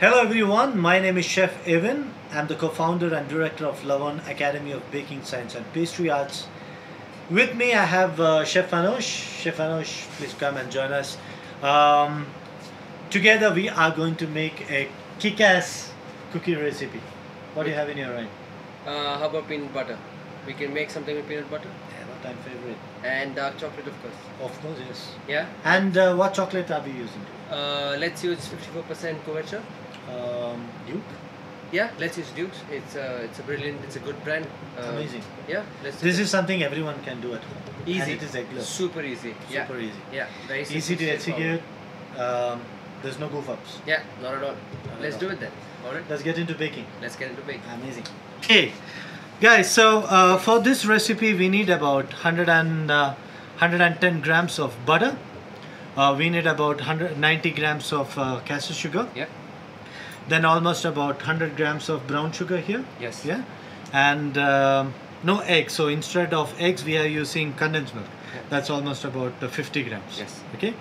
Hello everyone, my name is Chef Avin. I'm the co-founder and director of Lavonne Academy of Baking Science and Pastry Arts. With me I have uh, Chef Anush. Chef Anush, please come and join us. Um, together we are going to make a kick-ass cookie recipe. What do you have in your mind? Uh, how about peanut butter? We can make something with peanut butter Yeah, what time favorite? and dark chocolate, of course. Of course, yes. Yeah. And uh, what chocolate are we using? Uh, let's use 54% Couverture. Um, Duke? Yeah, let's use Duke's. It's a it's a brilliant, it's a good brand. Uh, Amazing. Yeah, let's. This is something everyone can do at home. easy. And it is. Super easy. Yeah. Super easy. Yeah. Very simple, Easy to execute. Um, there's no goof ups. Yeah, not at all. Not let's at do all. it then. Alright. Let's get into baking. Let's get into baking. Amazing. Okay, guys. So uh, for this recipe, we need about 100 and, uh, 110 grams of butter. Uh, we need about 190 grams of uh, castor sugar. Yeah. Then almost about 100 grams of brown sugar here. Yes. Yeah. And um, no eggs. So instead of eggs, we are using condensed milk. Yeah. That's almost about uh, 50 grams. Yes. Okay.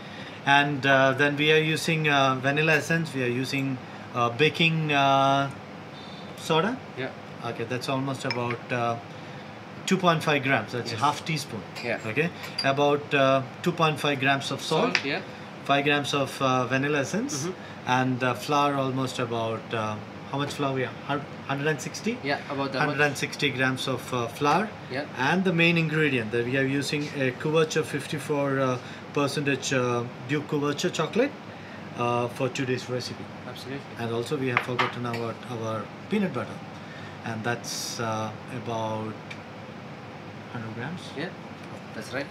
And uh, then we are using uh, vanilla essence. We are using uh, baking uh, soda. Yeah. Okay, that's almost about uh, 2.5 grams. That's Yes. half teaspoon. Yeah. Okay. About uh, 2.5 grams of salt. Yeah. 5 grams of uh, vanilla essence. Mhm. And uh, flour almost about uh, how much flour we have? 160. Yeah. About that. much. 160 grams of uh, flour Yeah. and the main ingredient that we are using a couverture 54 uh, percentage uh, Duke couverture chocolate uh, for today's recipe Absolutely. and also we have forgotten our our peanut butter and that's uh, about 100 grams Yeah. That's right.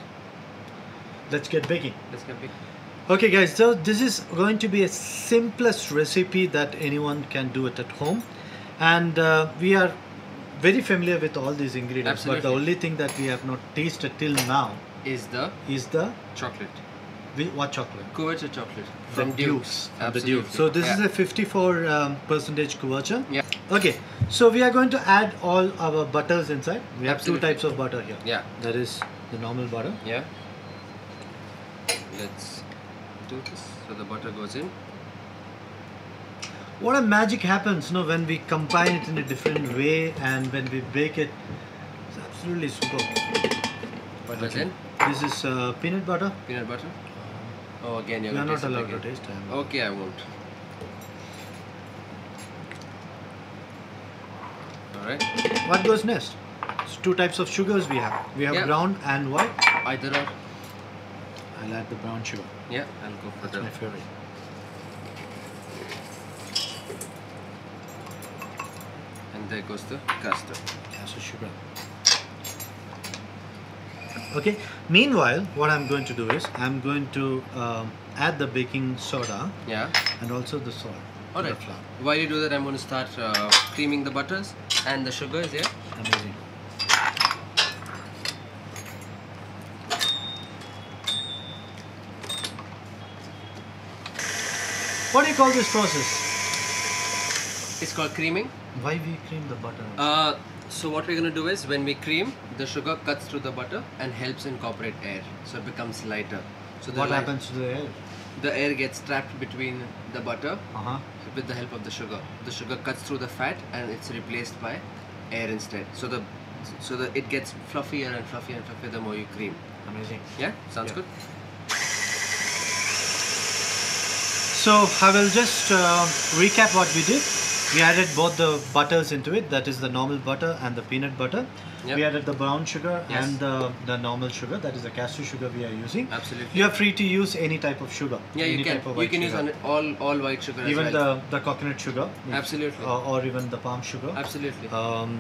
let's get baking Let's get big. Okay guys so this is going to be a simplest recipe that anyone can do it at home and uh, we are very familiar with all these ingredients but the only thing that we have not tasted till now Is the is the chocolate. what chocolate Couverture chocolate. from From Dukes from the Absolutely. So this is a 54 um, percentage couverture. Yeah. Okay, so we are going to add all our butters inside. We have Absolutely. two types of butter here. Yeah. That is the normal butter. Yeah. Let's do this. So the butter goes in. What a magic happens, you know when we combine it in a different way and when we bake it. It's absolutely super. Butter Okay. in. This is uh, peanut butter. Peanut butter. Oh, again, you're gonna not taste it allowed to taste. I'm- Okay, I won't. Alright. What goes next? It's two types of sugars we have. We have Yeah. brown and white. Either or. I'll add the brown sugar. Yeah, I'll go for That's the. my favorite. And there goes the custard. castor sugar. Okay. Meanwhile, what I'm going to do is I'm going to um, add the baking soda Yeah. and also the salt. Alright. While you do that, I'm going to start uh, creaming the butters and the sugars. Yeah. Amazing. What do you call this process? It's called creaming. Why we cream the butter? Uh, so what we're going to do is when we cream, the sugar cuts through the butter and helps incorporate air, so it becomes lighter. So what li- happens to the air? The air gets trapped between the butter Uh huh. with the help of the sugar. The sugar cuts through the fat and it's replaced by air instead. So the so that it gets fluffier and fluffier and fluffier the more you cream. Amazing. Yeah, sounds Yeah. good. So I will just uh, recap what we did. We added both the butters into it. That is the normal butter and the peanut butter. Yep. We added the brown sugar Yes. and the, the normal sugar. That is the castor sugar we are using. Absolutely. You are free to use any type of sugar. yeah, you can. You can use sugar. on all all white sugar as even well. the the coconut sugar. Absolutely. Or, or even the palm sugar. Absolutely. Um,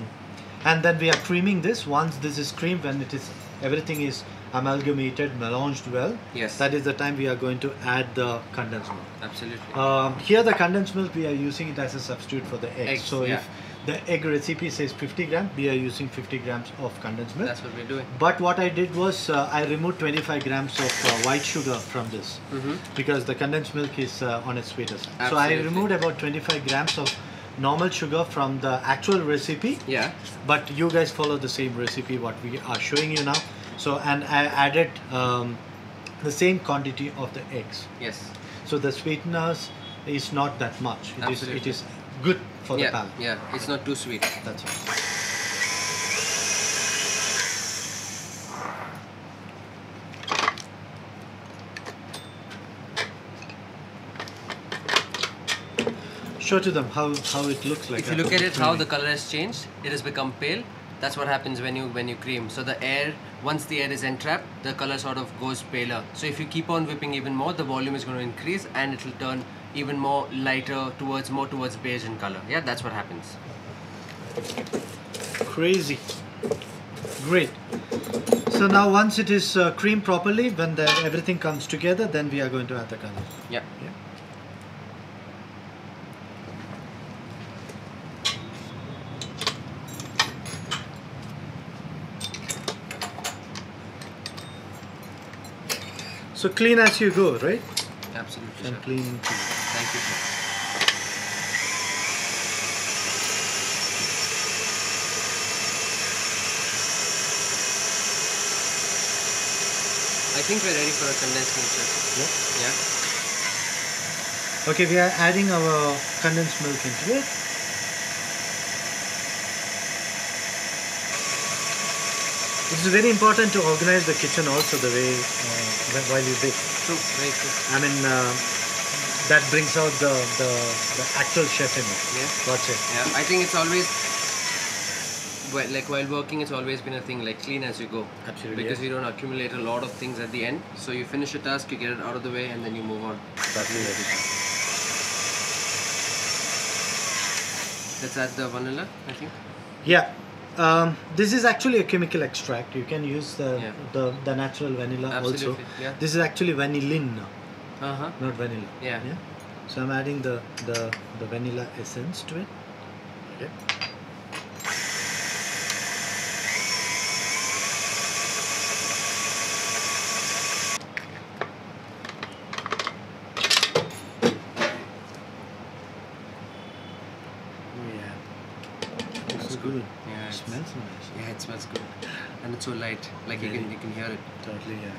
and then we are creaming this. Once this is creamed, when it is everything is amalgamated, melanged well. yes. That is the time we are going to add the condensed milk. Absolutely. Um, here the condensed milk we are using it as a substitute for the egg. Eggs, so yeah. if the egg recipe says 50 gram, we are using 50 grams of condensed milk. That's what we're doing. But what I did was uh, I removed 25 grams of uh, white sugar from this Mm-hmm. because the condensed milk is uh, on its sweeter side. So I removed about 25 grams of normal sugar from the actual recipe Yeah. but you guys follow the same recipe what we are showing you now so and i added um, the same quantity of the eggs Yes. so the sweeteners is not that much. It is it Absolutely. is good for the yeah, palate. yeah. It's not too sweet. That's all. Show to them how, how it looks like. if you look at it, how the color has changed, it has become pale. That's what happens when you when you cream. So the air, once the air is entrapped, the color sort of goes paler. So if you keep on whipping even more, the volume is going to increase and it will turn even more lighter towards more towards beige in color. Yeah, that's what happens. crazy great so now once it is uh, creamed properly when the, everything comes together then we are going to add the color Yeah. So clean as you go right Absolutely. and Sir. clean too. Thank you, sir. I think we're ready for a condensed milk, sir. yeah. Yeah. Okay, we are adding our condensed milk into it. It is very important to organize the kitchen also the way uh, while you bake. True. Very true. I mean, uh, that brings out the, the, the actual chef in it. Yeah. Watch it. Yeah. I think it's always. Well, like while working, it's always been a thing like clean as you go. Absolutely, Because yeah. you don't accumulate a lot of things at the end. So you finish a task, you get it out of the way, and then you move on. Agree. Let's add the vanilla, I think. Yeah. Um, this is actually a chemical extract. You can use the Yeah. the, the natural vanilla also. Yeah. This is actually vanillin, Uh huh. not vanilla. Yeah. Yeah. So I'm adding the the, the vanilla essence to it. Okay. Yeah. Looks so good. Yeah, it's- Smells nice. Yeah, it smells good, and it's so light. Like you can you can hear it. Totally, yeah.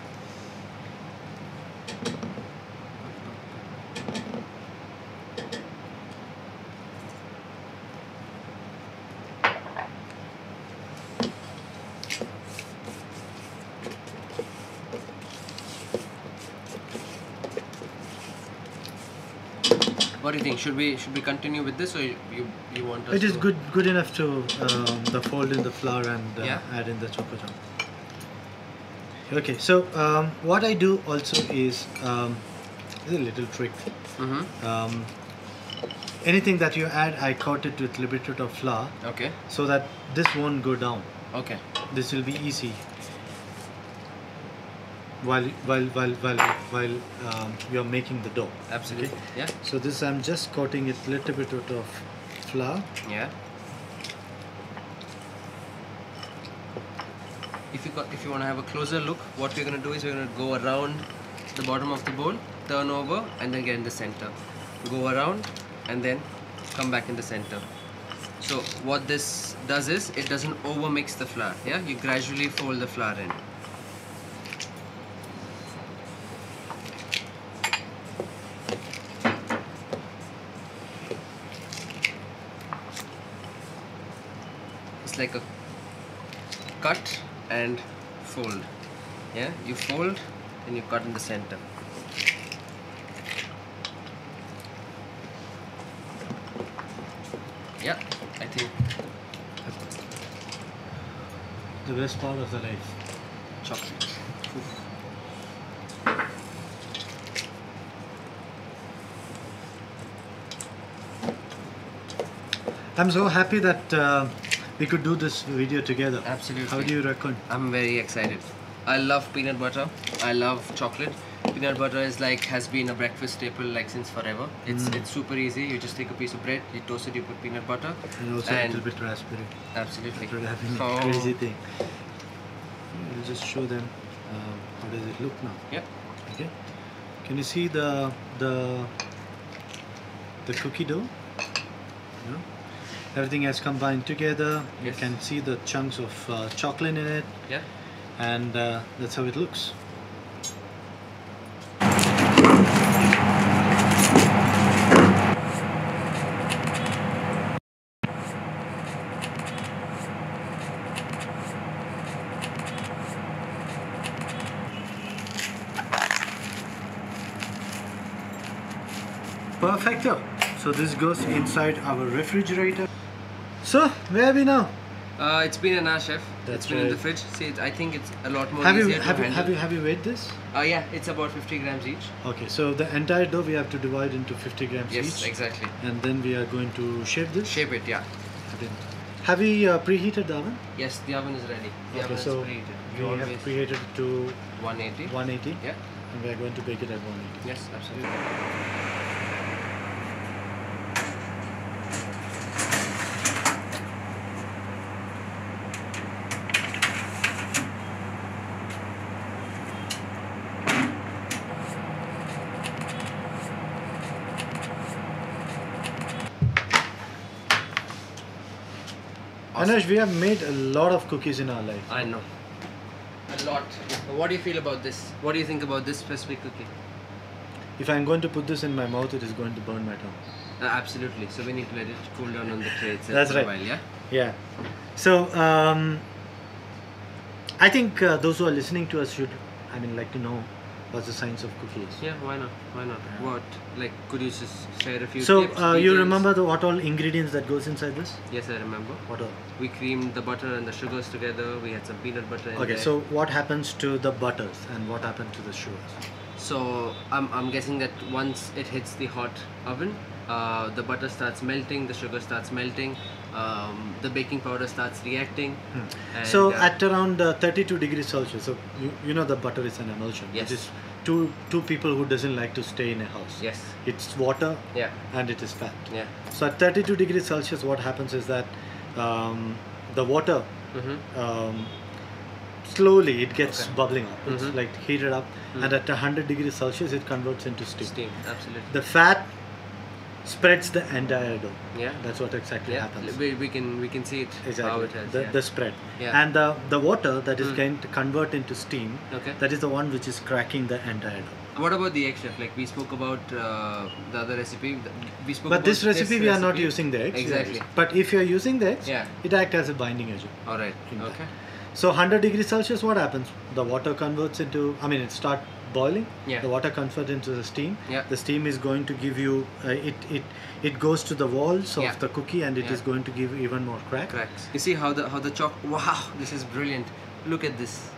Do you think? Should we should we continue with this, or you you, you want us? It is to- good good enough to um, the fold in the flour and uh, Yeah. add in the choco chunk. Okay, so um, what I do also is um, is a little trick. Mhm. Um, anything that you add, I coat it with a little bit of flour Okay. so that this won't go down. Okay. This will be easy. While while while while while um, you're making the dough. Absolutely. Yeah. So this I'm just coating it a little bit of flour. Yeah. If you got, if you want to have a closer look, what we're gonna do is we're gonna go around the bottom of the bowl, turn over, and then get in the center. Go around, and then come back in the center. So what this does is it doesn't overmix the flour. Yeah, you gradually fold the flour in. It's like a cut and fold. Yeah, you fold and you cut in the center. Yeah, I think The best part of the life. chocolate. I'm so happy that uh, we could do this video together. Absolutely. How do you reckon? I'm very excited. I love peanut butter. I love chocolate. Peanut butter is like has been a breakfast staple like since forever. It's Mm. it's super easy. You just take a piece of bread, you toast it, you put peanut butter. And also a little bit raspberry. Absolutely. That would have been a Oh. crazy thing. We'll just show them uh, how does it look now. Yep. Okay. Can you see the the the cookie dough? Know? everything has combined together yes. you can see the chunks of uh, chocolate in it yeah and uh, that's how it looks Perfecto! So this goes inside our refrigerator. So where are we now? Uh, it's been an hour, chef. That's it's been in the fridge. See, I think it's a lot more Have you have you have you have you weighed this? Uh, yeah, it's about 50 grams each. Okay, so the entire dough we have to divide into 50 grams Yes, each, Yes, exactly. and then we are going to shape this. Shape it, yeah. Have we uh, preheated the oven? Yes, the oven is ready. The Okay, oven so is preheated. We You have preheated to 180. 180, Yeah. and we are going to bake it at 180. Yes, absolutely. Anush, we have made a lot of cookies in our life. I know. A lot. What do you feel about this? What do you think about this specific cookie? If I'm going to put this in my mouth, it is going to burn my tongue. Uh, absolutely. So we need to let it cool down on the tray itself That's for right. a while, yeah? Yeah. So um, I think uh, those who are listening to us should, I mean, like to know what's the science of cookies. Yeah, why not? Why not? Yeah. What? Like, could you just share a few So tips, uh, you remember the what all ingredients that goes inside this? Yes, I remember. What all? We creamed the butter and the sugars together. We had some peanut butter in Okay, there. so what happens to the butters and what happened to the sugars? So I'm, I'm guessing that once it hits the hot oven, uh, the butter starts melting, the sugar starts melting, um, the baking powder starts reacting. and, so uh, at around uh, 32 degrees Celsius, so you, you know the butter is an emulsion. Yes. It is two two people who doesn't like to stay in a house. yes, It's water yeah, and it is fat. yeah. So at 32 degrees Celsius, what happens is that um, the water Mm-hmm. um, slowly it gets Okay. bubbling up. It's Mhm. like heated up, Mhm. and at 100 degrees Celsius, it converts into steam. Steam, absolutely. The fat spreads the entire dough. yeah, That's what exactly yeah. happens. We, we can we can see it how Exactly. it has. the, yeah. the spread. Yeah. And the, the water that is Mm. going to convert into steam, okay. that is the one which is cracking the entire dough. What about the egg chef? Like we spoke about uh, the other recipe. We spoke But about this recipe, we are not using the eggs. Exactly. But if you are using the eggs, Yeah. it acts as a binding agent. All right. In that. Okay. So 100 degrees Celsius, what happens? The water converts into, I mean, it start boiling. Yeah. The water converts into the steam. Yeah. The steam is going to give you, uh, it, it, it goes to the walls Yeah. of the cookie and it is Yeah. going to give even more crack. cracks. You see how the how the choc. Wow, this is brilliant. Look at this.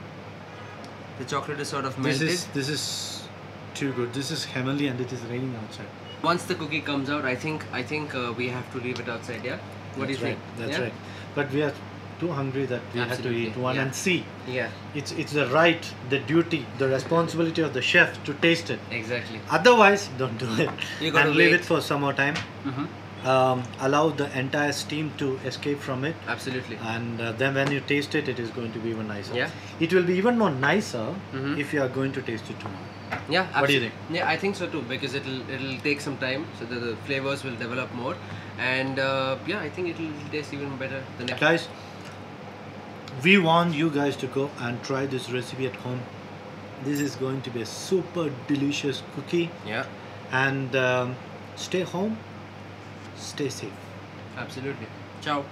The chocolate is sort of melted. This is, this is too good. This is heavenly and it is raining outside. Once the cookie comes out, I think I think uh, we have to leave it outside. Yeah. What do you That's think? right. That's yeah? right. But we are too hungry that we have to eat one yeah. and see. Yeah. It's it's the right, the duty, the responsibility of the chef to taste it. Exactly. Otherwise, don't do it. You gotta and leave wait. it for some more time. Mm-hmm. Um, allow the entire steam to escape from it, Absolutely. and uh, then when you taste it, it is going to be even nicer. Yeah. It will be even more nicer Mhm. if you are going to taste it tomorrow. Yeah. What do you think? Yeah, I think so too because it'll it'll take some time so that the flavors will develop more, and uh, yeah, I think it'll taste even better the next. Guys, we want you guys to go and try this recipe at home. This is going to be a super delicious cookie, Yeah. and um, stay home, stay safe. Absolutely. Ciao.